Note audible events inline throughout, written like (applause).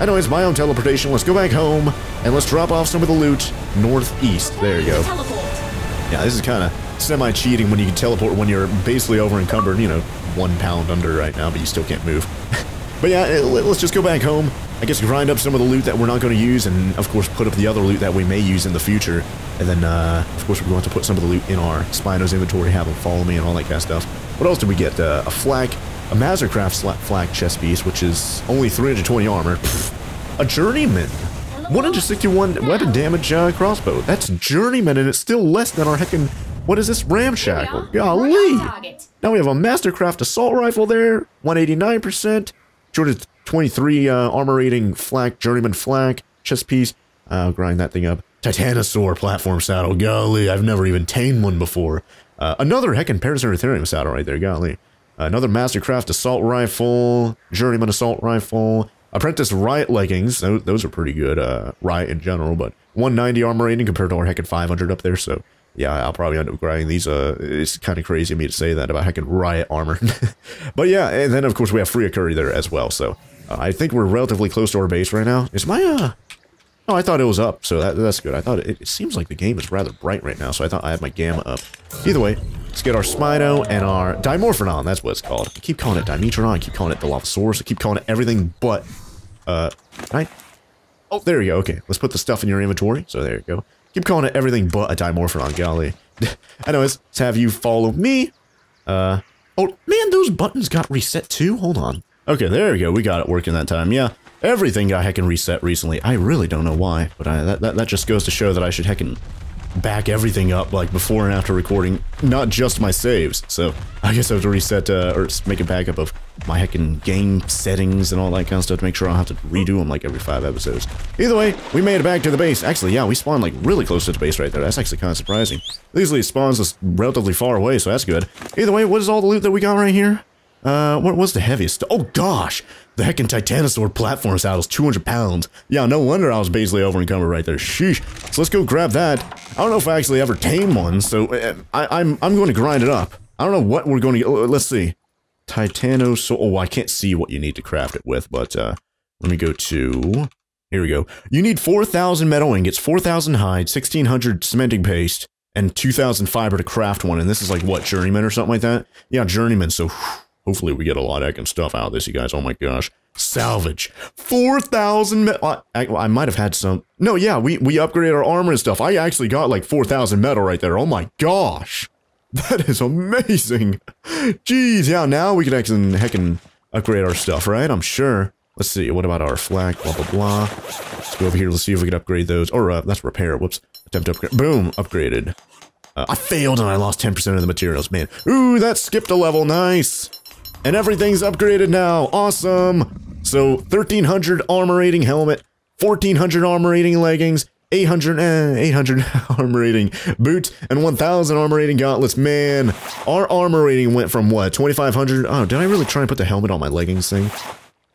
Anyways, my own teleportation. Let's go back home and let's drop off some of the loot northeast. There you go. Yeah, this is kind of semi-cheating when you can teleport when you're basically over encumbered, you know, one pound under right now, but you still can't move. (laughs) but yeah, eh, let's just go back home. I guess grind up some of the loot that we're not going to use, and of course put up the other loot that we may use in the future. And then, uh, of course, we're going to put some of the loot in our Spino's inventory, have them follow me and all that kind of stuff. What else did we get? Uh, a flak, a Mastercraft flak chest piece, which is only 320 armor. Pfft. A Journeyman. 161 weapon damage uh, crossbow. That's Journeyman, and it's still less than our heckin' what is this ramshackle? Golly! Now we have a Mastercraft assault rifle there, 189%, 223 uh, armor rating flak, journeyman flak, chest piece. I'll grind that thing up. Titanosaur platform saddle. Golly, I've never even tamed one before. Uh, another heckin' Paraceratherium saddle right there. Golly. Another Mastercraft assault rifle, journeyman assault rifle, apprentice riot leggings. Those, are pretty good. Uh, riot in general, but 190 armor rating compared to our heckin' 500 up there. So yeah, I'll probably end up grinding these. Uh, it's kind of crazy of me to say that about heckin' riot armor. (laughs) but yeah, and then of course we have Fria Curry there as well. So uh, I think we're relatively close to our base right now. Is my uh? Oh, I thought it was up, so that, that's good. I thought it, it seems like the game is rather bright right now, so I thought I had my gamma up. Either way, let's get our Spino and our Dimorphodon. That's what it's called. I keep calling it Dimetrodon. I keep calling it the Dilophosaurus. I keep calling it everything but uh. I. Oh, there you go. Okay, let's put the stuff in your inventory. So there you go. Keep calling it everything but a Dimorphodon, golly. (laughs) Anyways, let's have you follow me. Uh, oh, man, those buttons got reset too? Hold on. Okay, there we go. We got it working that time. Yeah, everything got heckin' reset recently. I really don't know why, but I, that, that, that just goes to show that I should heckin' back everything up like before and after recording, not just my saves. So I guess I have to reset uh, or make a backup of my heckin' game settings and all that kind of stuff to make sure I don't have to redo them like every five episodes. Either way, we made it back to the base. Actually, yeah, we spawned like really close to the base right there. That's actually kind of surprising. Usually it spawns us relatively far away, so that's good. Either way, what is all the loot that we got right here? Uh, what was the heaviest? Oh gosh, the heckin' Titanosaur platform saddle's 200 pounds. Yeah, no wonder I was basically over encumbered right there. Sheesh. So let's go grab that. I don't know if I actually ever tame one, so uh, I, am I'm, I'm going to grind it up. I don't know what we're going to. Uh, let's see. Titanosaur. Oh, I can't see what you need to craft it with, but uh, let me go to. Here we go. You need 4,000 metal ingots, 4,000 hide, 1,600 cementing paste, and 2,000 fiber to craft one. And this is like what journeyman or something like that. Yeah, journeyman. So. Whew, Hopefully we get a lot of heckin' stuff out of this, you guys. Oh my gosh. Salvage. 4,000 metal. I, I, might have had some. No, yeah, we, we upgraded our armor and stuff. I actually got like 4,000 metal right there. Oh my gosh. (laughs) That is amazing. Jeez, yeah, now we can actually heckin' upgrade our stuff, right? I'm sure. Let's see, what about our flag, blah, blah, blah. Let's go over here, let's see if we can upgrade those. Or, uh, that's repair, whoops. Attempt to upgrade. Boom, upgraded. Uh, I failed and I lost 10% of the materials, man. Ooh, that skipped a level, nice. And everything's upgraded now. Awesome. So 1300 armor rating helmet, 1400 armor rating leggings, 800, eh, 800 (laughs) armor rating boots, and 1000 armor rating gauntlets. Man, our armor rating went from what, 2500? Oh, did I really try and put the helmet on my leggings thing?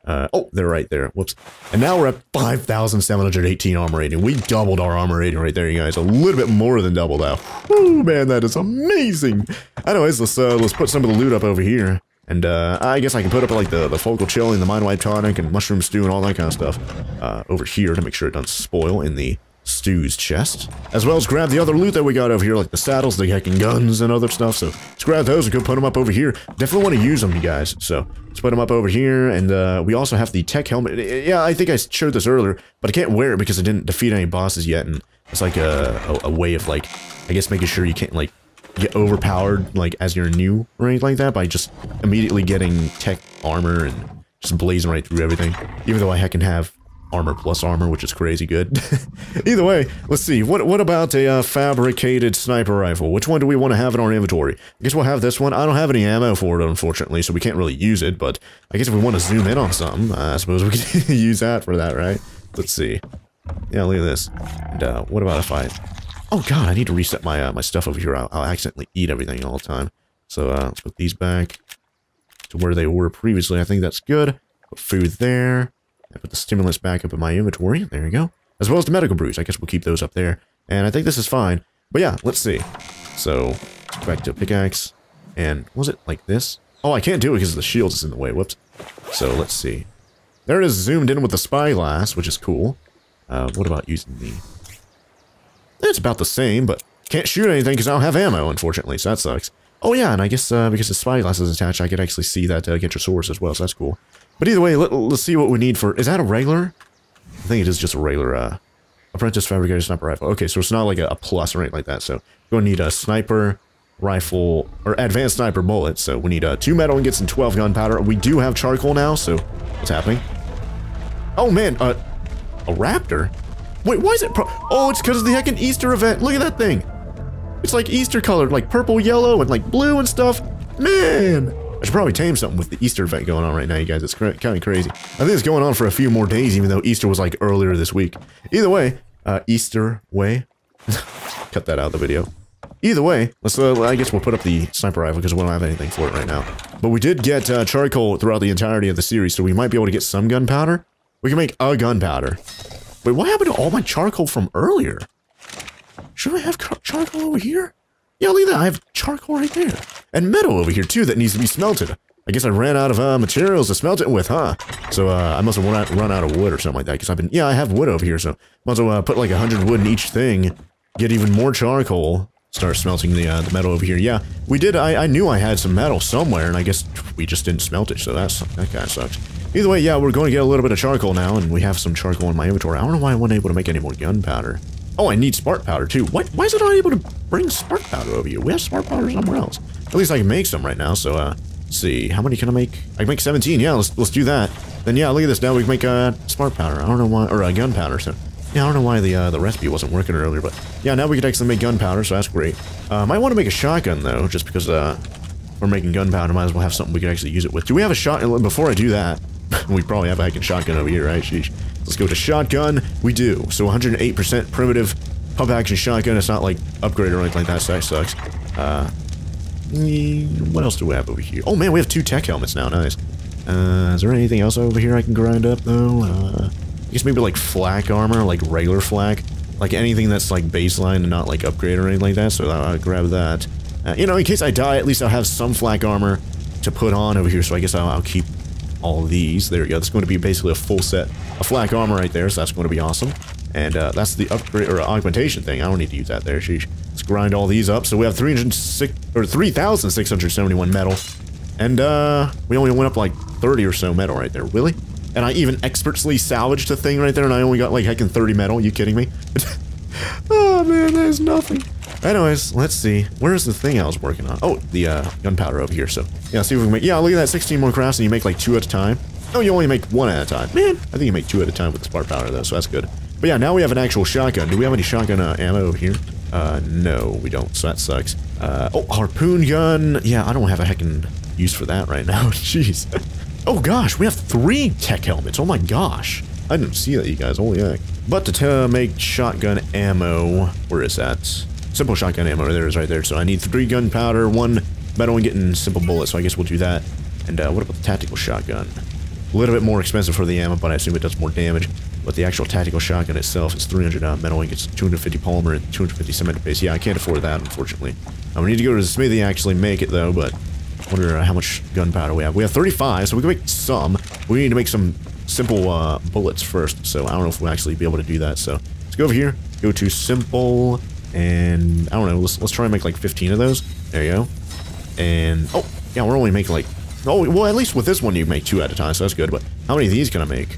Uh, oh, they're right there. Whoops. And now we're at 5,718 armor rating. We doubled our armor rating right there, you guys. A little bit more than double now. Oh man, that is amazing. Anyways, let's uh, let's put some of the loot up over here. And uh, I guess I can put up like the, the focal chili and the mind wipe tonic and mushroom stew and all that kind of stuff uh, over here to make sure it doesn't spoil in the stew's chest. As well as grab the other loot that we got over here, like the saddles, the heckin' guns, and other stuff. So let's grab those and go put them up over here. Definitely want to use them, you guys. So let's put them up over here. And uh, we also have the tech helmet. Yeah, I think I showed this earlier, but I can't wear it because I didn't defeat any bosses yet. And it's like a, a, a way of like, I guess making sure you can't like get overpowered like as you're new or anything like that by just immediately getting tech armor and just blazing right through everything. Even though I can have armor plus armor, which is crazy good. (laughs) Either way, let's see. What what about a uh, fabricated sniper rifle? Which one do we want to have in our inventory? I guess we'll have this one. I don't have any ammo for it, unfortunately, so we can't really use it. But I guess if we want to zoom in on something, uh, I suppose we could (laughs) use that for that, right? Let's see. Yeah, look at this. And uh, what about if I Oh god, I need to reset my uh, my stuff over here. I'll, I'll, accidentally eat everything all the time. So uh, let's put these back to where they were previously. I think that's good. Put food there. I put the stimulants back up in my inventory. There you go. As well as the medical brews. I guess we'll keep those up there. And I think this is fine. But yeah, let's see. So, back to pickaxe. And was it like this? Oh, I can't do it because the shield is in the way. Whoops. So let's see. There it is zoomed in with the spyglass, which is cool. Uh, what about using the... It's about the same, but can't shoot anything because I don't have ammo, unfortunately, so that sucks. Oh yeah, and I guess uh, because the spyglass is attached, I could actually see that uh, get your source as well, so that's cool. But either way, let, us see what we need for... Is that a regular? I think it is just a regular uh, apprentice fabricator sniper rifle. Okay, so it's not like a, a plus or anything like that, so we're going to need a sniper rifle, or advanced sniper bullet, so we need uh, two metal and 12 gunpowder. We do have charcoal now, so what's happening? Oh man, uh, a raptor? Wait, why is it Oh, it's because of the heckin' Easter event. Look at that thing. It's like Easter colored, like purple, yellow, and like blue and stuff. Man! I should probably tame something with the Easter event going on right now, you guys. It's kind of crazy. I think it's going on for a few more days, even though Easter was like earlier this week. Either way, uh, Easter way. (laughs) Cut that out of the video. Either way, let's. Uh, I guess we'll put up the sniper rifle because we don't have anything for it right now. But we did get uh, charcoal throughout the entirety of the series, so we might be able to get some gunpowder. We can make a gunpowder. Wait, what happened to all my charcoal from earlier? Should I have charcoal over here? Yeah, look at that. I have charcoal right there. And metal over here, too, that needs to be smelted. I guess I ran out of uh, materials to smelt it with, huh? So uh, I must have run out, of wood or something like that, because I've been... Yeah, I have wood over here, so might as well uh, put like a 100 wood in each thing, get even more charcoal, start smelting the, uh, the metal over here. Yeah, we did... I, I knew I had some metal somewhere, and I guess we just didn't smelt it, so that's that kind of sucks. Either way, yeah, we're going to get a little bit of charcoal now, and we have some charcoal in my inventory. I don't know why I wasn't able to make any more gunpowder. Oh, I need spark powder too. Why, why is it not able to bring spark powder over here? We have spark powder somewhere else. At least I can make some right now, so, uh, see. How many can I make? I can make 17. Yeah, let's, let's do that. Then, yeah, look at this. Now we can make, uh, spark powder. I don't know why, or, uh, gunpowder, so. Yeah, I don't know why the, uh, the recipe wasn't working earlier, but, yeah, now we can actually make gunpowder, so that's great. Uh, might want to make a shotgun, though, just because, uh, we're making gunpowder, might as well have something we can actually use it with. Do we have a shotgun? Before I do that, (laughs) we probably have a hacking shotgun over here, right? Sheesh. Let's go to shotgun. We do. So 108% primitive pump action shotgun. It's not like upgrade or anything like that, so that sucks. Uh, what else do we have over here? Oh man, we have two tech helmets now. Nice. Uh, is there anything else over here I can grind up though? I guess maybe like flak armor, like regular flak. Like anything that's like baseline and not like upgrade or anything like that, so I'll, I'll grab that. Uh, you know, in case I die, at least I'll have some flak armor to put on over here, so I guess I'll, I'll keep all these. There we go. That's going to be basically a full set of flak armor right there, so that's going to be awesome. And uh, that's the upgrade or augmentation thing. I don't need to use that there. Sheesh. Let's grind all these up. So we have 306 or 3,671 metal. And uh, we only went up like 30 or so metal right there. Really? And I even expertly salvaged the thing right there, and I only got like heckin' 30 metal. Are you kidding me? (laughs) oh man, there's nothing. Anyways, let's see. Where is the thing I was working on? Oh, the uh, gunpowder over here. So yeah, see if we can make. Yeah, look at that. 16 more crafts, and you make like two at a time. No, you only make one at a time. Man, I think you make two at a time with the spark powder though, so that's good. But yeah, now we have an actual shotgun. Do we have any shotgun uh, ammo over here? Uh, no, we don't, so that sucks. Uh, oh, harpoon gun. Yeah, I don't have a heckin' use for that right now. (laughs) Jeez. Oh gosh, we have three tech helmets. Oh my gosh. I didn't see that, you guys. Holy heck. But to make shotgun ammo, where is that? Simple shotgun ammo, there is right there. So I need three gunpowder, one metal and getting simple bullets, so I guess we'll do that. And uh, what about the tactical shotgun? A little bit more expensive for the ammo, but I assume it does more damage. But the actual tactical shotgun itself is 300 uh, metal ingots, 250 polymer, and 250 cement base. Yeah, I can't afford that, unfortunately. I Um, we need to go to the smithy actually make it, though, but wonder uh, how much gunpowder we have. We have 35, so we can make some. We need to make some simple uh, bullets first, so I don't know if we'll actually be able to do that. So let's go over here, go to simple, and I don't know, let's, let's try and make like 15 of those. There you go. And, oh, yeah, we're only making like, oh, well, at least with this one you make two at a time, so that's good, but how many of these can I make?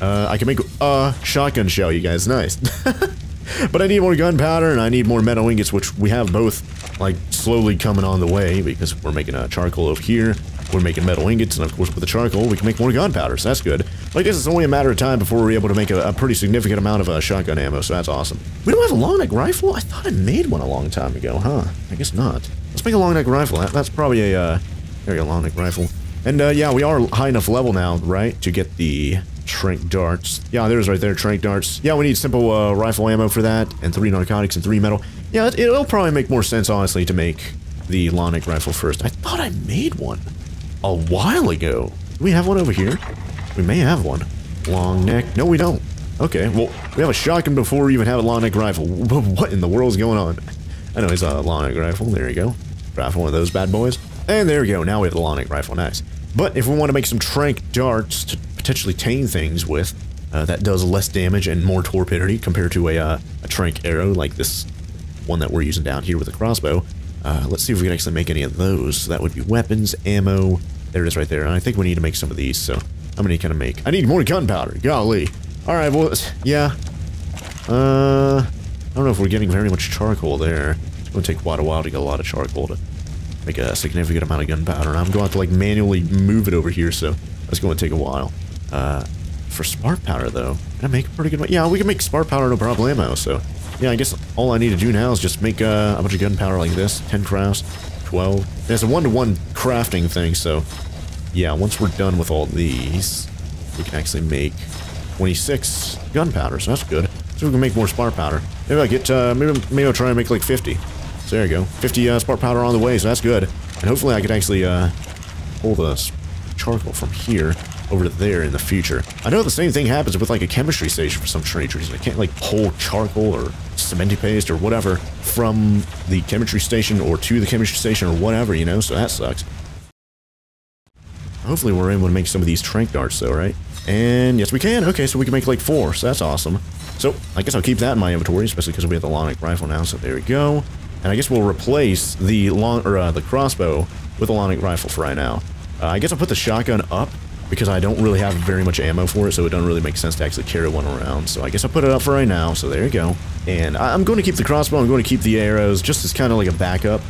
Uh, I can make a shotgun shell, you guys. Nice. (laughs) but I need more gunpowder and I need more metal ingots, which we have both, like, slowly coming on the way because we're making a charcoal over here. We're making metal ingots, and of course with the charcoal, we can make more gunpowder, so that's good. I guess it's only a matter of time before we're able to make a, a pretty significant amount of uh, shotgun ammo, so that's awesome. We don't have a long neck rifle? I thought I made one a long time ago, huh? I guess not. Let's make a long neck rifle. That, that's probably a, uh, there long neck rifle. And, uh, yeah, we are high enough level now, right, to get the trank darts. Yeah, there's right there, trank darts. Yeah, we need simple uh, rifle ammo for that, and three narcotics and three metal. Yeah, it, will probably make more sense, honestly, to make the long neck rifle first. I thought I made one a while ago. Do we have one over here? We may have one. Long neck. No, we don't. Okay, well, we have a shotgun before we even have a long neck rifle. (laughs) What in the world's going on? I know it's a long neck rifle. There you go. Grab one of those bad boys. And there we go. Now we have the long neck rifle. Nice. But if we want to make some trank darts to potentially tame things with uh, that does less damage and more torpidity compared to a, uh, a trank arrow like this one that we're using down here with a crossbow. Uh, let's see if we can actually make any of those. So that would be weapons, ammo. There it is right there. And I think we need to make some of these, so going to kind of make... I need more gunpowder. Golly. All right, well, yeah. Uh, I don't know if we're getting very much charcoal there. It's going to take quite a while to get a lot of charcoal to make a significant amount of gunpowder. I'm going to have to, like, manually move it over here, so that's going to take a while. Uh, for spark powder, though, can I make a pretty good... One? Yeah, we can make spark powder no problemo, so... Yeah, I guess all I need to do now is just make uh, a bunch of gunpowder like this. 10 crafts, 12. There's a one-to-one -one crafting thing, so... Yeah, once we're done with all these, we can actually make 26 gunpowder, so that's good. So we can make more spark powder. Maybe I get, uh, maybe, maybe I'll try and make like 50. So there you go. 50 uh, spark powder on the way, so that's good. And hopefully I can actually, uh, pull the charcoal from here over there in the future. I know the same thing happens with like a chemistry station for some strange reason. I can't like pull charcoal or cementing paste or whatever from the chemistry station or to the chemistry station or whatever, you know, so that sucks. Hopefully we're able to make some of these trank darts though, right? And yes we can, okay, so we can make like four, so that's awesome. So, I guess I'll keep that in my inventory, especially because we have the long rifle now, so there we go. And I guess we'll replace the long, or uh, the crossbow with a long neck rifle for right now. Uh, I guess I'll put the shotgun up because I don't really have very much ammo for it, so it doesn't really make sense to actually carry one around. So I guess I'll put it up for right now, so there you go. And I'm going to keep the crossbow, I'm going to keep the arrows, just as kind of like a backup,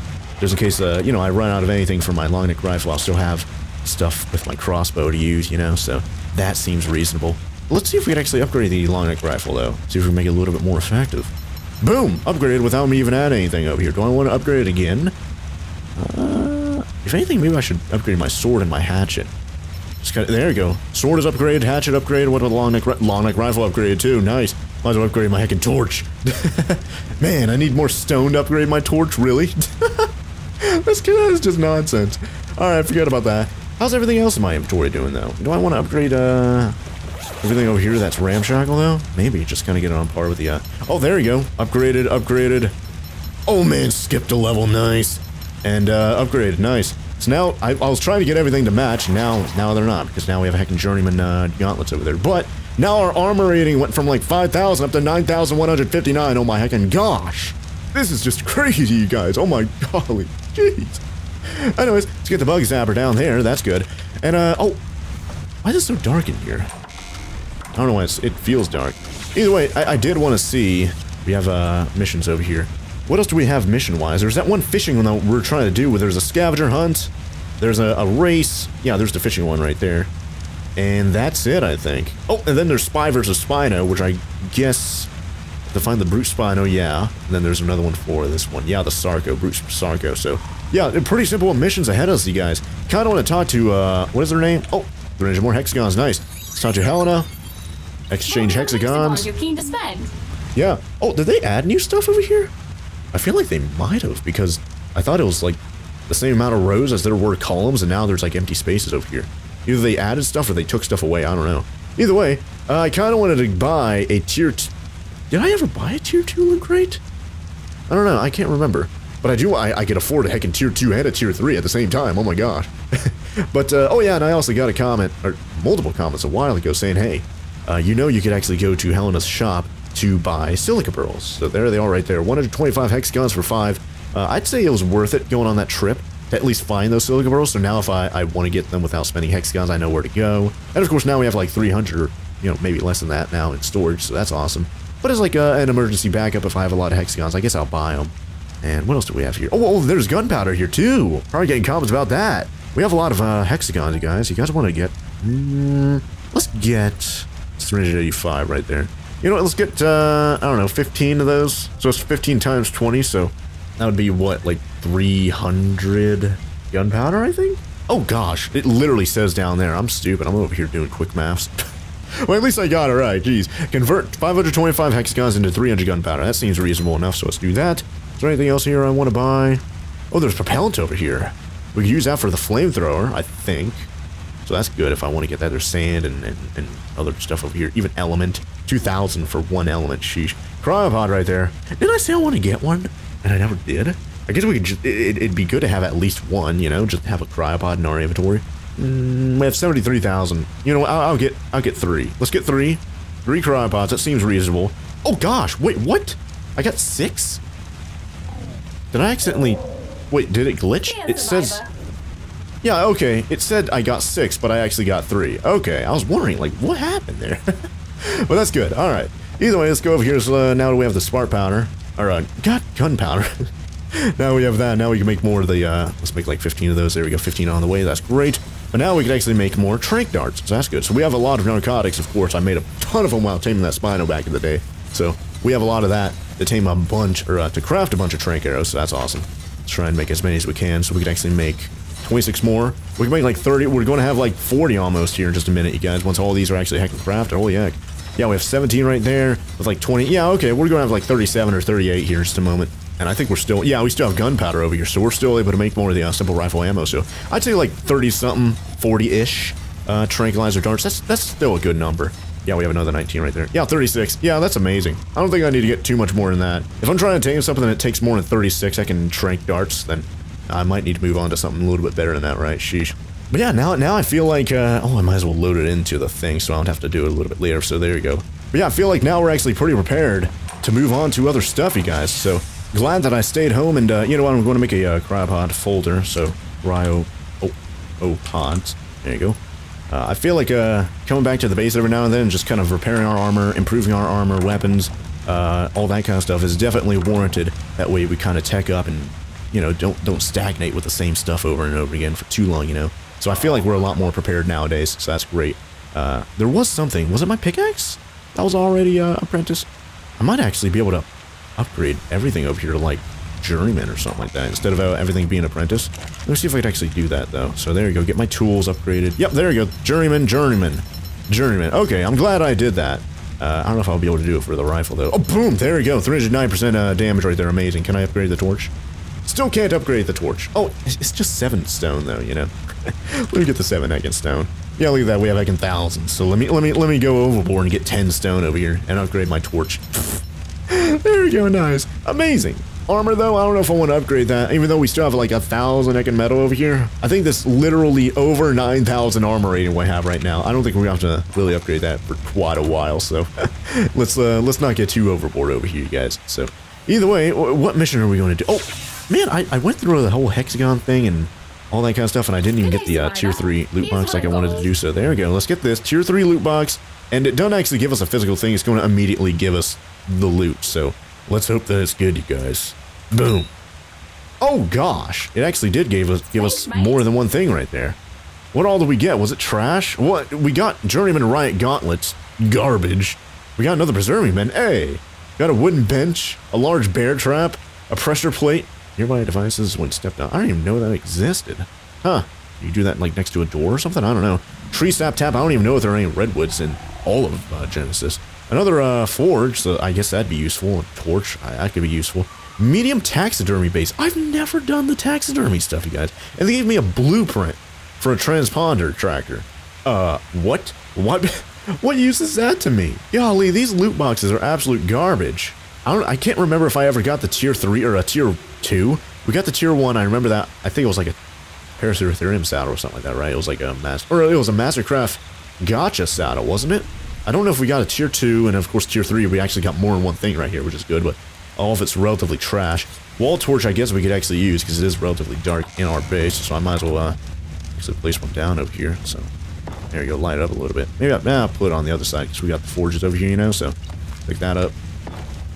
just in case, uh, you know, I run out of anything for my long neck rifle, I'll still have stuff with my crossbow to use, you know, so that seems reasonable. Let's see if we can actually upgrade the long neck rifle, though. See if we can make it a little bit more effective. Boom! Upgraded without me even adding anything over here. Do I want to upgrade it again? Uh, if anything, maybe I should upgrade my sword and my hatchet. There you go. Sword is upgraded, hatchet upgraded, what a long neck, long neck rifle upgraded too. Nice. Might as well upgrade my heckin' torch. (laughs) Man, I need more stone to upgrade my torch, really? (laughs) that's, is just nonsense. Alright, forget about that. How's everything else in my inventory doing, though? Do I want to upgrade, uh... Everything over here that's ramshackle, though? Maybe, just kind of get it on par with the, uh... Oh, there you go. Upgraded, upgraded. Oh, man, skipped a level. Nice. And, uh, upgraded. Nice. So now, I, I, was trying to get everything to match. Now, now they're not, because now we have a heckin' journeyman, uh, gauntlets over there. But, now our armor rating went from, like, 5,000 up to 9,159. Oh, my heckin' gosh. This is just (laughs) crazy, you guys. Oh, my (laughs) golly. Jeez. Anyways, let's get the bug zapper down there. That's good. And, uh, oh. Why is it so dark in here? I don't know why it feels dark. Either way, I, I did want to see. We have, uh, missions over here. What else do we have mission-wise? There's that one fishing one that we're trying to do where there's a scavenger hunt. There's a, a race. Yeah, there's the fishing one right there. And that's it, I think. Oh, and then there's Spy versus Spino, which I guess to find the Brute Spino, yeah. And then there's another one for this one. Yeah, the Sarco, Brute Sarco. So, yeah, pretty simple missions ahead of us, you guys. Kind of want to talk to, uh, what is her name? Oh, there's more hexagons, nice. Let's talk to Helena. Exchange hexagons. You're keen to spend. Yeah. Oh, did they add new stuff over here? I feel like they might have, because I thought it was, like, the same amount of rows as there were columns, and now there's, like, empty spaces over here. Either they added stuff or they took stuff away, I don't know. Either way, uh, I kind of wanted to buy a tier... Did I ever buy a tier 2 loot crate? I don't know, I can't remember. But I do, I, I can afford a heckin' tier 2 and a tier 3 at the same time, oh my gosh. (laughs) but, uh, oh yeah, and I also got a comment, or multiple comments a while ago saying, hey, uh, you know you could actually go to Helena's shop to buy silica pearls. So there they are right there, 125 hexagons for 5. Uh, I'd say it was worth it going on that trip to at least find those silica pearls, so now if I, I want to get them without spending hexagons, I know where to go. And of course now we have like 300 or, you know, maybe less than that now in storage, so that's awesome. But it's like uh, an emergency backup, if I have a lot of hexagons, I guess I'll buy them. And what else do we have here? Oh, oh there's gunpowder here too. Probably getting comments about that. We have a lot of uh, hexagons, you guys. You guys want to get... Mm, let's get 385 right there. You know what, let's get, uh, I don't know, 15 of those. So it's 15 times 20, so that would be what, like 300 gunpowder, I think? Oh gosh, it literally says down there. I'm stupid. I'm over here doing quick maths. (laughs) well, at least I got it right. Jeez. Convert 525 hexagons into 300 gunpowder. That seems reasonable enough, so let's do that. Is there anything else here I want to buy? Oh, there's propellant over here. We can use that for the flamethrower, I think. So that's good if I want to get that. There's sand and, and, and other stuff over here. Even element. 2,000 for one element. Sheesh. Cryopod right there. Didn't I say I want to get one? And I never did? I guess we could just... It, would be good to have at least one, you know? Just have a cryopod in our inventory. Mm, we have 73,000. You know, I'll, I'll get I'll get three. Let's get three. Three cryopods. That seems reasonable. Oh gosh, wait, what? I got six? Did I accidentally... Wait, did it glitch? It says... Yeah, okay. It said I got six, but I actually got three. Okay, I was wondering, like, what happened there? (laughs) well, that's good. All right. Either way, let's go over here. So uh, now we have the spark powder. Right, got gunpowder. (laughs) now we have that. Now we can make more of the, uh, let's make like 15 of those. There we go, 15 on the way. That's great. But now we can actually make more trank darts, so that's good. So we have a lot of narcotics, of course. I made a ton of them while taming that Spino back in the day. So we have a lot of that to tame a bunch, or uh, to craft a bunch of trank arrows, so that's awesome. Let's try and make as many as we can so we can actually make 26 more. We can make like 30. We're going to have like 40 almost here in just a minute, you guys, once all these are actually heckin' crafted. Holy heck. Yeah, we have 17 right there with like 20. Yeah, okay, we're going to have like 37 or 38 here in just a moment. And I think we're still, yeah, we still have gunpowder over here, so we're still able to make more of the uh, simple rifle ammo. So I'd say like 30-something, 40-ish uh, tranquilizer darts. That's that's still a good number. Yeah, we have another 19 right there. Yeah, 36. Yeah, that's amazing. I don't think I need to get too much more than that. If I'm trying to tame something that takes more than 36, I can trank darts, then I might need to move on to something a little bit better than that, right? Sheesh. But yeah, now now I feel like, uh, oh, I might as well load it into the thing so I don't have to do it a little bit later. So there you go. But yeah, I feel like now we're actually pretty prepared to move on to other stuff, you guys. So glad that I stayed home and, uh, you know what, I'm going to make a uh, cryopod folder. So, cryo, oh, oh, pods. There you go. Uh, I feel like uh, coming back to the base every now and then, just kind of repairing our armor, improving our armor, weapons, uh, all that kind of stuff is definitely warranted. That way we kind of tech up and, you know, don't don't stagnate with the same stuff over and over again for too long, you know. So I feel like we're a lot more prepared nowadays, so that's great. Uh, there was something, was it my pickaxe? That was already uh, apprentice. I might actually be able to upgrade everything over here to like journeyman or something like that instead of uh, everything being apprentice. Let me see if I can actually do that though. So there you go, get my tools upgraded. Yep, there you go, journeyman, journeyman, journeyman. Okay, I'm glad I did that. Uh, I don't know if I'll be able to do it for the rifle though. Oh, boom, there you go, 309% uh, damage right there, amazing. Can I upgrade the torch? Still can't upgrade the torch. Oh, it's just seven stone though, you know. (laughs) let me get the seven Ekin stone. Yeah, look at that. We have Ekin thousands. So let me let me let me go overboard and get ten stone over here and upgrade my torch. (laughs) there we go. Nice. Amazing. Armor though, I don't know if I want to upgrade that, even though we still have like a thousand Ekin metal over here. I think this literally over 9,000 armor rating we have right now. I don't think we have to really upgrade that for quite a while, so (laughs) let's uh, let's not get too overboard over here, you guys. So either way, what mission are we going to do? Oh, man, I, I went through the whole hexagon thing and all that kind of stuff, and I didn't even get the uh, tier 3 loot box like I wanted to do, so there we go. Let's get this tier 3 loot box, and it don't actually give us a physical thing, it's going to immediately give us the loot, so let's hope that it's good, you guys. Boom. Oh gosh, it actually did give us give us more than one thing right there. What all did we get? Was it trash? What? We got Journeyman Riot Gauntlets. Garbage. We got another Preserving Bin. Hey! Got a wooden bench, a large bear trap, a pressure plate, Nearby devices when stepped out. I don't even know that existed. Huh. You do that like next to a door or something? I don't know. Tree sap tap. I don't even know if there are any redwoods in all of uh, Genesis. Another uh, forge, so I guess that'd be useful. A torch, I, that could be useful. Medium taxidermy base. I've never done the taxidermy stuff, you guys. And they gave me a blueprint for a transponder tracker. Uh, what? What? (laughs) What use is that to me? Golly, these loot boxes are absolute garbage. I don't. I can't remember if I ever got the tier three or a tier two. We got the tier one. I remember that. I think it was like a Paraceratherium saddle or something like that, right? It was like a master, or it was a Mastercraft Gacha saddle, wasn't it? I don't know if we got a tier two, and of course tier three. We actually got more than one thing right here, which is good. But all of it's relatively trash. Wall torch, I guess we could actually use because it is relatively dark in our base, so I might as well uh, actually place one down over here. So there you go, light it up a little bit. Maybe I, will put it on the other side because we got the forges over here, you know. So pick that up.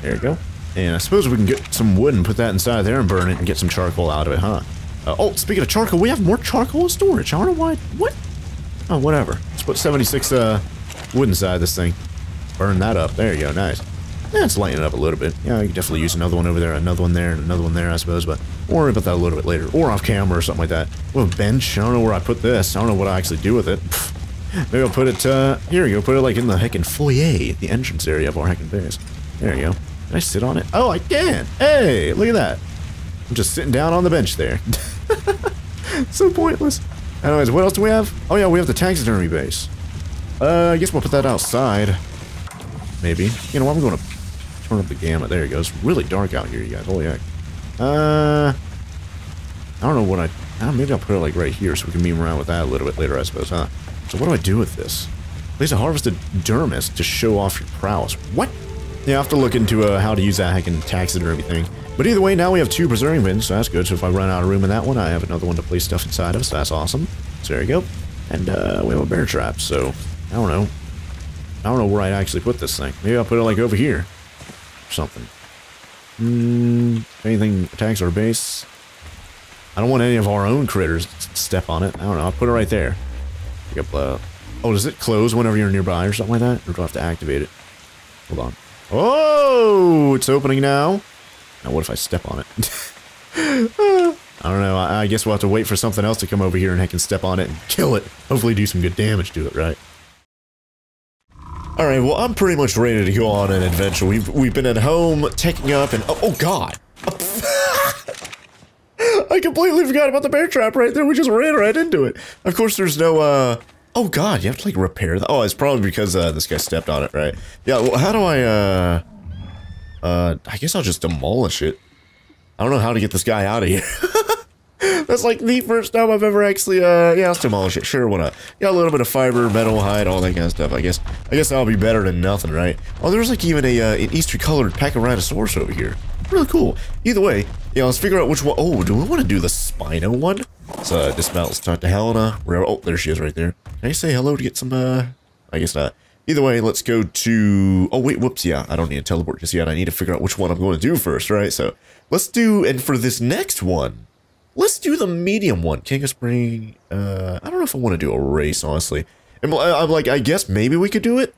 There you go. And I suppose we can get some wood and put that inside there and burn it and get some charcoal out of it, huh? Uh, oh, speaking of charcoal, we have more charcoal in storage. I don't know why. What? Oh, whatever. Let's put 76 uh, wood inside this thing. Burn that up. There you go. Nice. Yeah, let's lighten it up a little bit. Yeah, you can definitely use another one over there, another one there, and another one there, I suppose, but we'll worry about that a little bit later. Or off camera or something like that. Well, bench. I don't know where I put this. I don't know what I actually do with it. Pfft. (laughs) Maybe I'll put it, uh, here we go. Put it like in the heckin' foyer, the entrance area of our heckin' base. There you go. Can I sit on it? Oh, I can. Hey, look at that. I'm just sitting down on the bench there. (laughs) so pointless. Anyways, what else do we have? Oh yeah, we have the taxidermy base. Uh, I guess we'll put that outside. Maybe. You know what, I'm going to turn up the gamma. There it goes. Really dark out here, you guys. Holy heck. Uh, I don't know what I... Uh, maybe I'll put it like right here so we can meme around with that a little bit later, I suppose, huh? So what do I do with this? Place a harvested dermis to show off your prowess. What? Yeah, I have to look into uh, how to use that. I can tax it or everything. But either way, now we have two preserving bins, so that's good. So if I run out of room in that one, I have another one to place stuff inside of, so that's awesome. So there you go. And uh, we have a bear trap, so I don't know. I don't know where I'd actually put this thing. Maybe I'll put it like over here. Or something. Hmm, anything attacks our base? I don't want any of our own critters to step on it. I don't know. I'll put it right there. Pick uh, oh, does it close whenever you're nearby or something like that? Or do I have to activate it? Hold on. Oh, it's opening now. Now, what if I step on it? (laughs) I don't know. I, I, guess we'll have to wait for something else to come over here and I can step on it and kill it. Hopefully do some good damage to it, right? Alright, well, I'm pretty much ready to go on an adventure. We've, we've been at home, taking up, and... Oh, oh God! (laughs) I completely forgot about the bear trap right there. We just ran right into it. Of course, there's no, uh... Oh, God, you have to, like, repair that. Oh, it's probably because, uh, this guy stepped on it, right? Yeah, well, how do I, uh... Uh, I guess I'll just demolish it. I don't know how to get this guy out of here. (laughs) That's like the first time I've ever actually, uh, yeah, let's demolish it. Sure, wanna, yeah, a little bit of fiber, metal, hide, all that kind of stuff. I guess, I guess that'll be better than nothing, right? Oh, there's like even a, uh, an Easter colored Pachyrhinosaurus over here. Really cool. Either way, yeah, let's figure out which one. Oh, do we want to do the Spino one? Let's, uh, dismount. Let's talk to Helena. Oh, there she is right there. Can I say hello to get some, uh, I guess not. Either way, let's go to... Oh, wait, whoops, yeah, I don't need to teleport just yet. I need to figure out which one I'm going to do first, right? So, let's do... And for this next one, Let's do the medium one. King of Swing. Uh, I don't know if I want to do a race, honestly. I'm, I'm like, I guess maybe we could do it.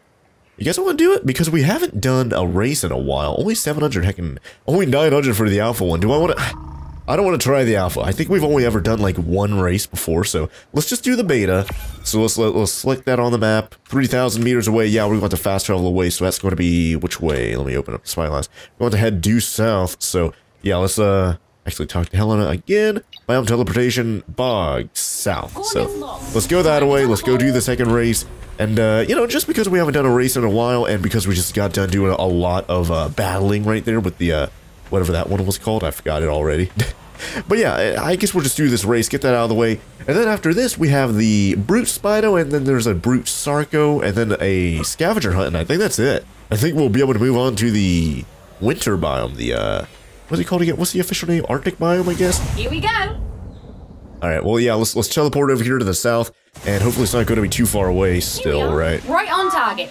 You guys want to do it? Because we haven't done a race in a while. Only 700 heckin... Only 900 for the alpha one. Do I want to... I don't want to try the alpha. I think we've only ever done like one race before, so let's just do the beta. So let's let, let's select that on the map. 3,000 meters away. Yeah, we want to fast travel away, so that's going to be which way? Let me open up the spyglass. We want to head due south. So yeah, let's uh actually talk to Helena again. Biome teleportation, bog, south. So let's go that way. Let's go do the second race. And, uh, you know, just because we haven't done a race in a while and because we just got done doing a lot of uh, battling right there with the, uh, whatever that one was called, I forgot it already. (laughs) but yeah, I guess we'll just do this race, get that out of the way. And then after this, we have the Brute Spino, and then there's a Brute Sarco, and then a Scavenger Hunt, and I think that's it. I think we'll be able to move on to the Winter Biome, the, uh, What's he called again? What's the official name? Arctic biome, I guess? Here we go. All right, well, yeah, let's let's teleport over here to the south, and hopefully it's not going to be too far away still, right? Right on target.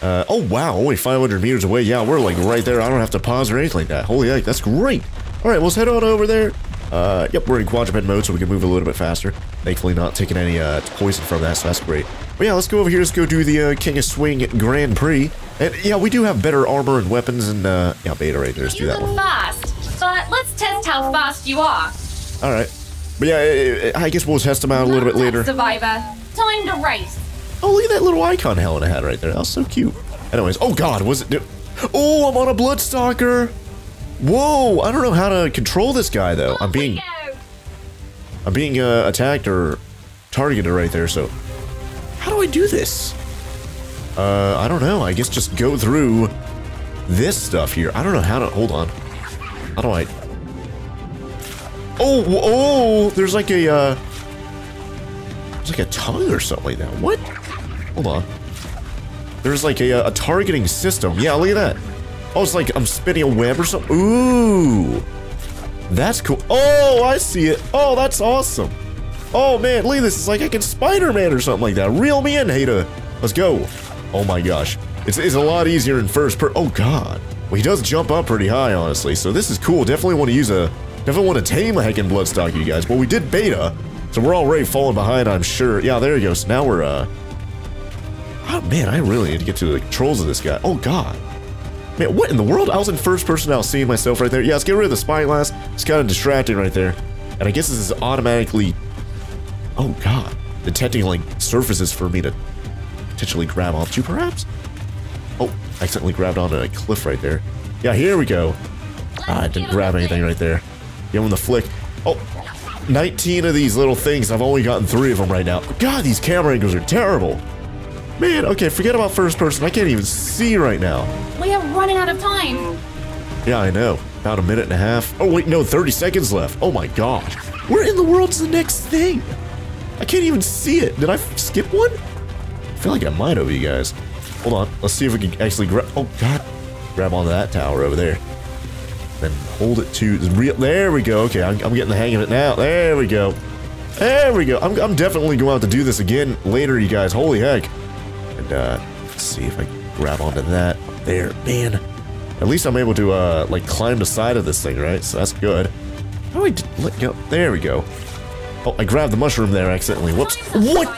Uh, oh, wow, only 500 meters away. Yeah, we're, like, right there. I don't have to pause or anything like that. Holy heck, that's great. All right, let's head on over there. Uh, yep, we're in quadruped mode, so we can move a little bit faster. Thankfully not taking any, uh, poison from that, so that's great. But yeah, let's go over here. Let's go do the, uh, King of Swing Grand Prix. And, yeah, we do have better armor and weapons, and, uh, yeah, beta right there. Let's do that one. fast. But let's test how fast you are. All right. But yeah, I guess we'll test them out a little bit later. Survivor, time to race. Oh, look at that little icon Helena had right there. That was so cute. Anyways, oh god, was it? Oh, I'm on a Bloodstalker. Whoa, I don't know how to control this guy though. I'm being, I'm being uh, attacked or targeted right there. So, how do I do this? Uh, I don't know. I guess just go through this stuff here. I don't know how to. Hold on. How do I... Oh, oh, there's like a, uh... There's like a tongue or something like that. What? Hold on. There's like a, uh, a targeting system. Yeah, look at that. Oh, it's like I'm spinning a web or something. Ooh. That's cool. Oh, I see it. Oh, that's awesome. Oh, man, look at this. It's like I can Spider-Man or something like that. Reel me in. Let's go. Oh, my gosh. It's, it's a lot easier in first per- Oh, God. Well, he does jump up pretty high, honestly, so this is cool. Definitely want to use a... Definitely want to tame a heckin' Bloodstalker, you guys. But we did beta, so we're already falling behind, I'm sure. Yeah, there he goes. Now we're, uh... Oh, man, I really need to get to the controls of this guy. Oh, God. Man, what in the world? I was in first person now, seeing myself right there. Yeah, let's get rid of the spyglass. It's kind of distracting right there. And I guess this is automatically... Oh, God. Detecting, like, surfaces for me to potentially grab onto, perhaps? Oh, accidentally grabbed onto a cliff right there. Yeah, here we go. Ah, I didn't grab anything right there. Give him the flick. Oh, 19 of these little things. I've only gotten three of them right now. God, these camera angles are terrible. Man, okay, forget about first person. I can't even see right now. We are running out of time. Yeah, I know. About a minute and a half. Oh, wait, no, 30 seconds left. Oh my gosh. Where in the world's the next thing? I can't even see it. Did I skip one? I feel like I might have, you guys. Hold on. Let's see if we can actually grab... Oh, God. Grab onto that tower over there. Then hold it to... There we go. Okay, I'm, I'm getting the hang of it now. There we go. There we go. I'm, I'm definitely going to have to do this again later, you guys. Holy heck. And, uh, let's see if I can grab onto that. There. Man. At least I'm able to, uh, like, climb the side of this thing, right? So that's good. How do I let go? There we go. Oh, I grabbed the mushroom there accidentally. Whoops. What?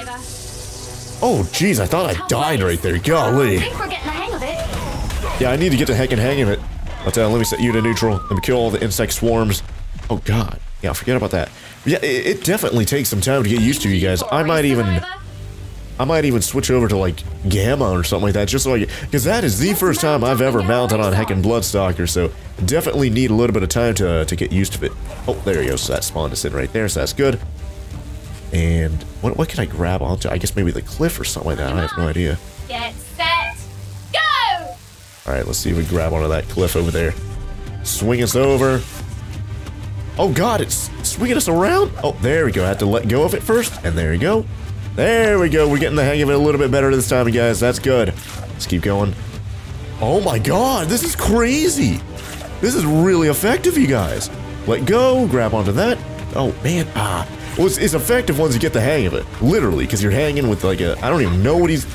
Oh, jeez, I thought I died right there. Golly. I think we're the hang of it. Yeah, I need to get the heckin' hang of it. But uh, let me set you to neutral. Let me kill all the insect swarms. Oh, God. Yeah, forget about that. Yeah, it, it definitely takes some time to get used to, you guys. I might even... I might even switch over to like Gamma or something like that, just so I because that is the first time I've ever mounted on heckin' Bloodstalker, so definitely need a little bit of time to to get used to it. Oh, there you go. So that spawned us in right there, so that's good. And what what can I grab onto? I guess maybe the cliff or something like that. I have no idea. Get set, go! All right, let's see if we grab onto that cliff over there. Swing us over. Oh God, it's swinging us around. Oh, there we go. I had to let go of it first, and there we go. There we go. We're getting the hang of it a little bit better this time, guys. That's good. Let's keep going. Oh my god, this is crazy. This is really effective, you guys. Let go, grab onto that. Oh, man. Ah. Well, it's, it's effective once you get the hang of it. Literally, because you're hanging with like a, I don't even know what he's,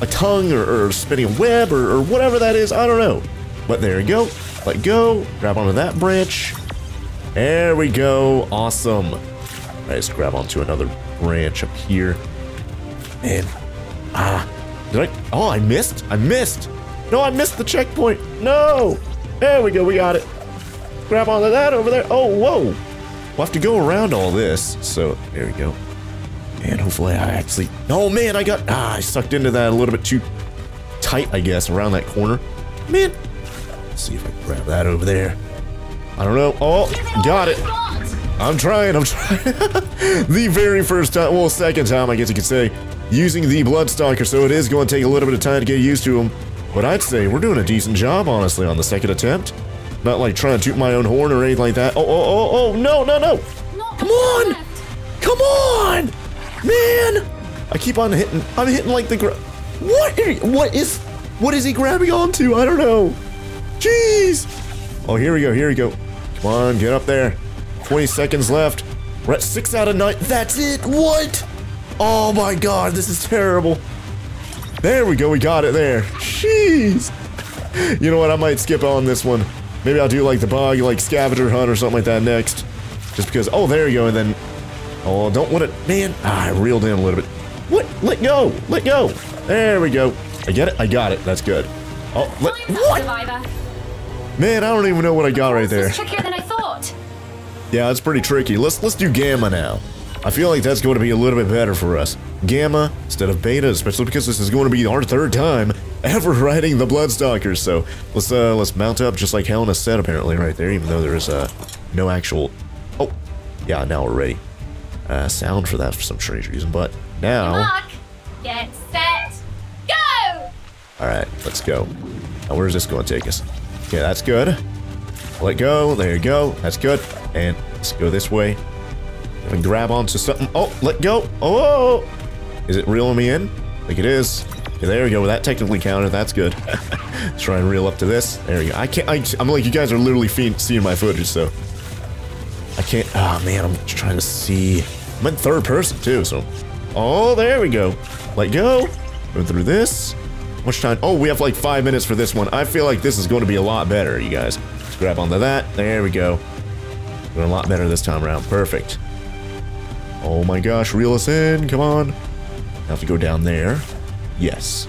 a tongue or, or spinning a web or, or whatever that is. I don't know. But there you go. Let go. Grab onto that branch. There we go. Awesome. Nice. Grab onto another branch up here. And ah, did I? Oh, I missed. I missed. No, I missed the checkpoint. No. There we go. We got it. Grab onto that over there. Oh, whoa. We'll have to go around all this. So there we go. And hopefully I actually. Oh man, I got. Ah, I sucked into that a little bit too tight, I guess, around that corner. Man. Let's see if I can grab that over there. I don't know. Oh, got it. I'm trying, I'm trying. (laughs) the very first time, well, second time, I guess you could say, using the Bloodstalker, so it is going to take a little bit of time to get used to him. But I'd say we're doing a decent job, honestly, on the second attempt. Not like trying to toot my own horn or anything like that. Oh, oh, oh, oh, no, no, no. Come on. Come on. Man. I keep on hitting, I'm hitting like the gra- What? What is, what is he grabbing onto? I don't know. Jeez. Oh, here we go, here we go. Come on, get up there. 20 seconds left. We're at 6 out of 9. That's it! What? Oh my god, this is terrible. There we go, we got it there. Jeez. You know what, I might skip on this one. Maybe I'll do like the bug, like scavenger hunt or something like that next. Just because, oh, there you go, and then... Oh, don't want it, man. Ah, I reeled in a little bit. What? Let go! Let go! There we go. I get it? I got it. That's good. Oh, let... What? Man, I don't even know what I got right there. trickier than I thought. Yeah, it's pretty tricky. Let's let's do gamma now. I feel like that's going to be a little bit better for us. Gamma instead of beta, especially because this is going to be our third time ever (laughs) riding the Bloodstalkers. So let's uh let's mount up just like Helena said apparently right there, even though there is uh no actual. Oh, yeah, now we're ready. Uh, sound for that for some strange reason, but now. Mark, get set, go! All right, let's go. Now where's this going to take us? Okay, that's good. Let go. There you go. That's good. And let's go this way. And grab onto something. Oh, let go. Oh, is it reeling me in? I think it is. Okay, there we go. That technically counted. That's good. (laughs) try and reel up to this. There we go. I can't. I, am like you guys are literally seeing my footage, so I can't. Oh man, I'm trying to see. I'm in third person too, so. Oh, there we go. Let go. Go through this. Much time? Oh, we have like five minutes for this one. I feel like this is going to be a lot better, you guys. Let's grab onto that. There we go. Doing a lot better this time around. Perfect. Oh my gosh, reel us in. Come on. I have to go down there. Yes.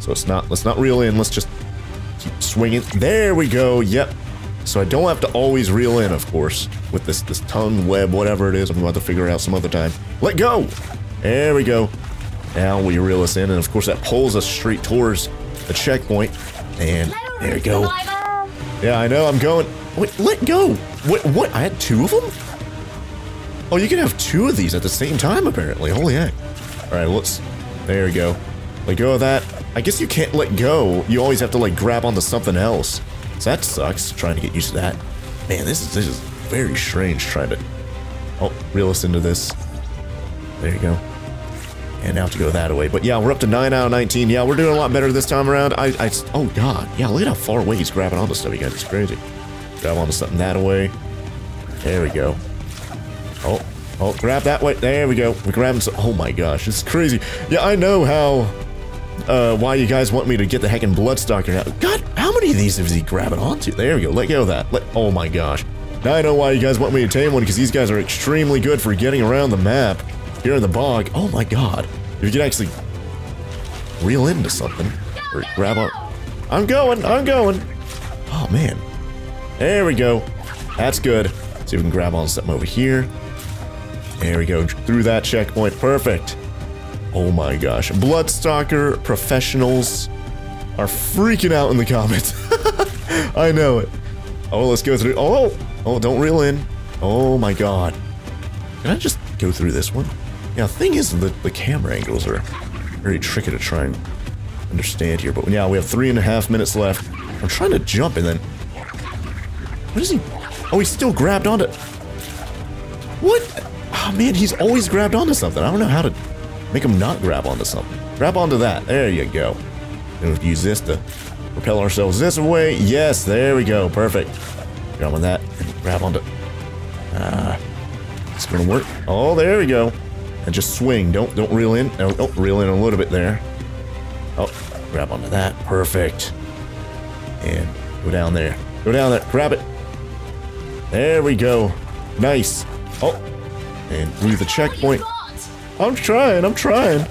So it's not, let's not reel in. Let's just keep swinging. There we go. Yep. So I don't have to always reel in, of course, with this, this tongue, web, whatever it is. I'm about to figure it out some other time. Let go. There we go. Now we reel us in, and of course that pulls us straight towards the checkpoint. And there we go. Yeah, I know, I'm going. Wait, let go. What, what? I had two of them? Oh, you can have two of these at the same time, apparently. Holy heck. All right, let's, there we go. Let go of that. I guess you can't let go. You always have to, like, grab onto something else. So that sucks, trying to get used to that. Man, this is, this is very strange trying to Oh, reel us into this. There you go. And now to go that way. But yeah, we're up to 9 out of 19. Yeah, we're doing a lot better this time around. I, I, oh god. Yeah, look at how far away he's grabbing onto stuff, you guys. It's crazy. Grab onto something that way. There we go. Oh, oh, grab that way. There we go. Grabbing some, oh my gosh, it's crazy. Yeah, I know how, uh, why you guys want me to get the heckin' Bloodstalker now. God, how many of these is he grabbing onto? There we go. Let go of that. Let, oh my gosh. Now I know why you guys want me to tame one, because these guys are extremely good for getting around the map here in the bog. Oh my god. If you can actually reel into something, or grab on. I'm going, I'm going. Oh man. There we go. That's good. See if we can grab on something over here. There we go. Through that checkpoint. Perfect. Oh my gosh. Bloodstalker professionals are freaking out in the comments. (laughs) I know it. Oh, let's go through. Oh, oh, don't reel in. Oh my god. Can I just go through this one? Yeah, thing is, the, the camera angles are very tricky to try and understand here. But yeah, we have three and a half minutes left. I'm trying to jump and then... What is he? Oh, he's still grabbed onto... What? Man, he's always grabbed onto something. I don't know how to make him not grab onto something. Grab onto that. There you go. And use this to propel ourselves this way. Yes, there we go. Perfect. Grab on that grab onto... Ah, it's gonna work. Oh, there we go. And just swing. Don't don't reel in. Oh, oh, reel in a little bit there. Oh, grab onto that. Perfect. And go down there. Go down there. Grab it. There we go. Nice. Oh, and through the checkpoint. I'm trying. I'm trying.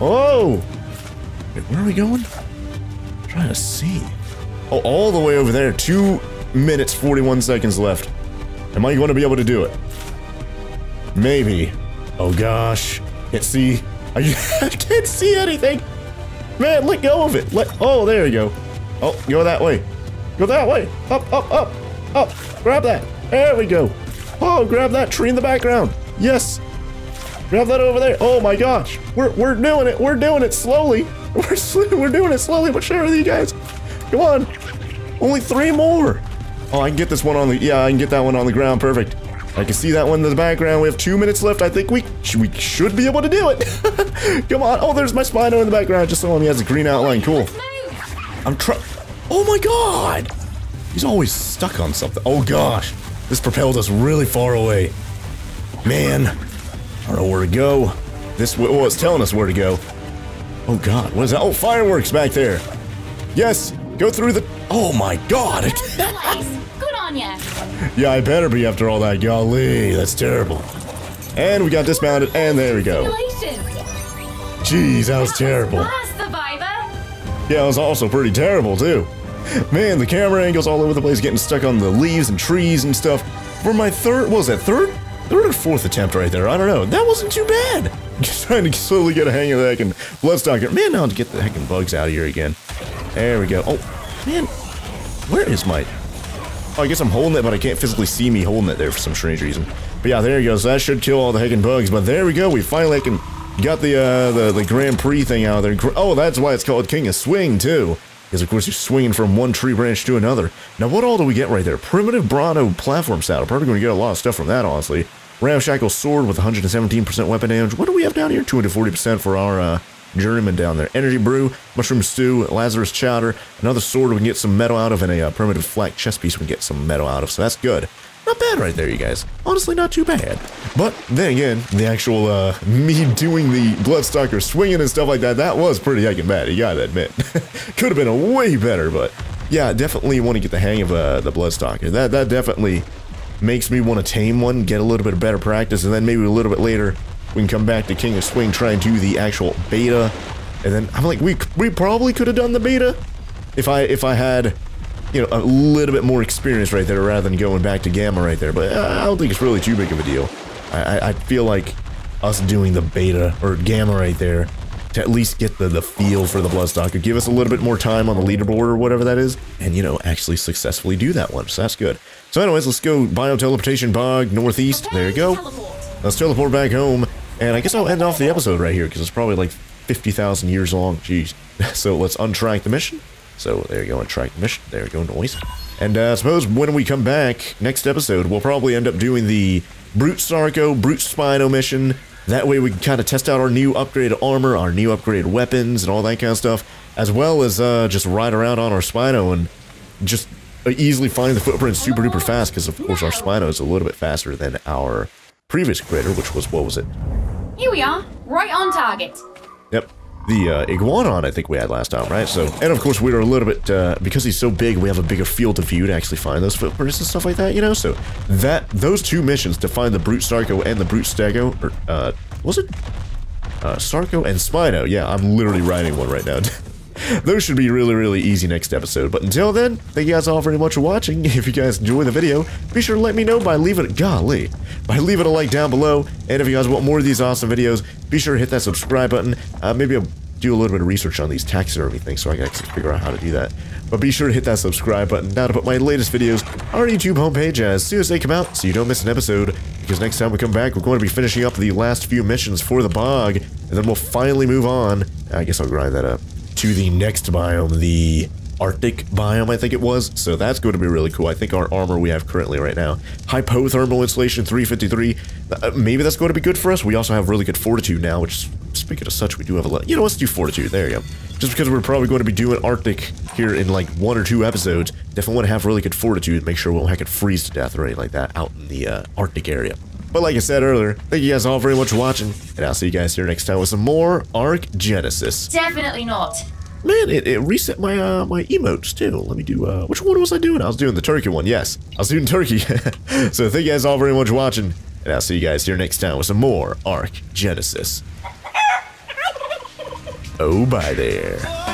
Oh. Wait, where are we going? I'm trying to see. Oh, all the way over there. Two minutes, 41 seconds left. Am I going to be able to do it? Maybe. Oh gosh. Can't see. (laughs) I can't see anything. Man, let go of it. Let. Oh, there you go. Oh, go that way. Go that way. Up, up, up, up. Grab that. There we go. Oh, grab that tree in the background. Yes. Grab that over there. Oh my gosh. We're, we're doing it. We're doing it slowly. (laughs) We're, we're doing it slowly but surely, you guys. Come on. Only three more. Oh, I can get this one on the, yeah, I can get that one on the ground. Perfect. I can see that one in the background. We have two minutes left. I think we we should be able to do it. (laughs) Come on. Oh, there's my Spino in the background. Just him. He has a green outline. Cool. I'm trying. Oh my god. He's always stuck on something. Oh gosh. This propelled us really far away. Man. I don't know where to go. This well, it's telling us where to go. Oh god. What is that? Oh, fireworks back there. Yes. Go through the. Oh my god. Good on ya. (laughs) Yeah, I better be after all that. Golly, that's terrible. And we got dismounted, and there we go. Jeez, that was terrible. Yeah, it was also pretty terrible, too. Man, the camera angles all over the place, getting stuck on the leaves and trees and stuff. For my third, what was that, third? Third or fourth attempt right there, I don't know. That wasn't too bad. (laughs) Just trying to slowly get a hang of the heckin' bloodstalker. Man, now to get the heckin' bugs out of here again. There we go. Oh, man, where is my... Oh, I guess I'm holding it, but I can't physically see me holding it there for some strange reason. But yeah, there you go. So that should kill all the heckin' bugs. But there we go. We finally can got the uh, the the Grand Prix thing out of there. Oh, that's why it's called King of Swing too. Because of course you're swinging from one tree branch to another. Now what all do we get right there? Primitive Bronto platform saddle. Probably going to get a lot of stuff from that, honestly. Ramshackle sword with 117% weapon damage. What do we have down here? 240% for our uh, journeyman down there. Energy brew, mushroom stew, Lazarus chowder, another sword we can get some metal out of, and a uh, primitive flak chest piece we can get some metal out of. So that's good. Not bad right there, you guys. Honestly, not too bad. But then again, the actual, uh, (laughs) me doing the Bloodstalker swinging and stuff like that, that was pretty heckin' bad, you gotta admit. (laughs) Could have been a way better, but yeah, definitely want to get the hang of uh, the Bloodstalker. That, that definitely makes me want to tame one, get a little bit of better practice, and then maybe a little bit later, we can come back to King of Swing, try and do the actual beta. And then I'm like, we we probably could have done the beta if I if I had you know a little bit more experience right there rather than going back to Gamma right there. But uh, I don't think it's really too big of a deal. I, I feel like us doing the beta or Gamma right there to at least get the, the feel for the Bloodstalker. Give us a little bit more time on the leaderboard or whatever that is, and, you know, actually successfully do that one. So that's good. So anyways, let's go bioteleportation bog northeast. There you go. Let's teleport back home. And I guess I'll end off the episode right here because it's probably like 50,000 years long. Jeez. (laughs) So let's untrack the mission. So there you go, untrack the mission. There you go, noise. And uh, I suppose when we come back, next episode, we'll probably end up doing the Brute Sarco, Brute Spino mission. That way we can kind of test out our new upgraded armor, our new upgraded weapons, and all that kind of stuff, as well as uh, just ride around on our Spino and just uh, easily find the footprints super duper fast, because of course our Spino is a little bit faster than our previous creator, which was, what was it? Here we are, right on target. The uh, Iguanodon I think we had last time, right? So, and of course we were a little bit, uh, because he's so big, we have a bigger field of view to actually find those footprints and stuff like that, you know? So, that, those two missions to find the Brute Sarco and the Brute Stego, or, uh, was it? Uh, Sarco and Spino. Yeah, I'm literally writing one right now. (laughs) (laughs) Those should be really, really easy next episode. But until then, thank you guys all very much for watching. (laughs) If you guys enjoy the video, be sure to let me know by leaving golly, by leaving a like down below. And if you guys want more of these awesome videos, be sure to hit that subscribe button. Uh, maybe I'll do a little bit of research on these taxidermy things so I can actually figure out how to do that. But be sure to hit that subscribe button now to put my latest videos on our YouTube homepage as soon as they come out so you don't miss an episode. Because next time we come back, we're going to be finishing up the last few missions for the bog. And then we'll finally move on. I guess I'll grind that up to the next biome, the Arctic biome, I think it was. So that's going to be really cool. I think our armor we have currently right now, hypothermal insulation 353, uh, maybe that's going to be good for us. We also have really good fortitude now, which, speaking of such, we do have a lot. You know, let's do fortitude. There you go. Just because we're probably going to be doing Arctic here in like one or two episodes, definitely want to have really good fortitude, make sure we won't freeze to death or anything like that out in the uh, Arctic area. But like I said earlier, thank you guys all very much for watching, and I'll see you guys here next time with some more ARK Genesis. Definitely not. Man, it, it reset my uh, my emotes too. Let me do, uh, which one was I doing? I was doing the turkey one, yes. I was doing turkey. (laughs) so thank you guys all very much for watching, and I'll see you guys here next time with some more ARK Genesis. Oh, bye there.